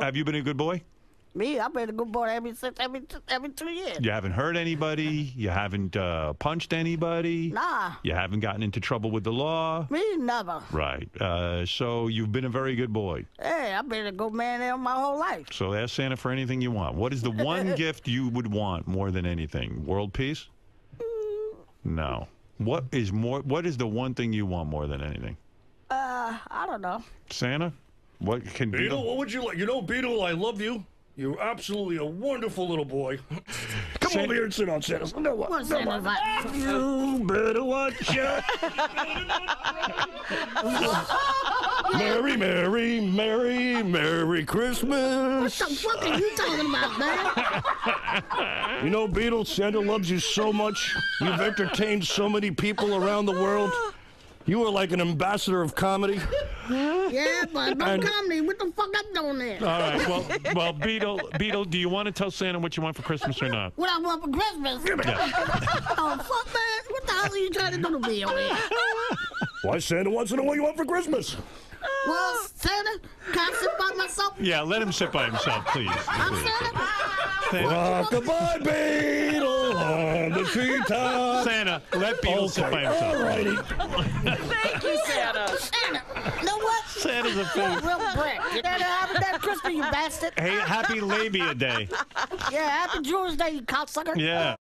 Have you been a good boy? Me, I've been a good boy every since every every two years. You haven't hurt anybody. You haven't uh, punched anybody. Nah, You haven't gotten into trouble with the law. me never. Right. Uh, so you've been a very good boy. Hey, I've been a good man my whole life. So ask Santa for anything you want. What is the one gift you would want more than anything? World peace? No. What is more? What is the one thing you want more than anything? Uh, I don't know. Santa? What can Beetle, what would you like? You know, Beetle, I love you. You're absolutely a wonderful little boy. Come Say- over here and sit on Santa. No, what? What's that about? You better watch out. Merry, Merry, Merry, Merry Christmas. What the fuck are you talking about, man? You know, Beetle, Santa loves you so much. You've entertained so many people around the world. You are like an ambassador of comedy. Yeah, but no And- me. What the fuck I'm doing there? All right. Well, well, Beetle, Beetle, do you want to tell Santa what you want for Christmas or not? What I want for Christmas? oh fuck, man! What the hell are you trying to do to me over here? Why, Santa wants to know what you want for Christmas. Well, Santa, can I sit by myself? Yeah, let him sit by himself, please. I'm Please. Santa. Rock-a-bye, ah, Beetle on the treetop. Santa, let Beetle sit by himself. Alrighty. Thank you, Santa. Santa. You know what? Santa's a You're a pig. real brick. Santa, happy that Christmas, you bastard. Hey, happy labia day. Yeah, happy Jewish Day, you cocksucker. Yeah.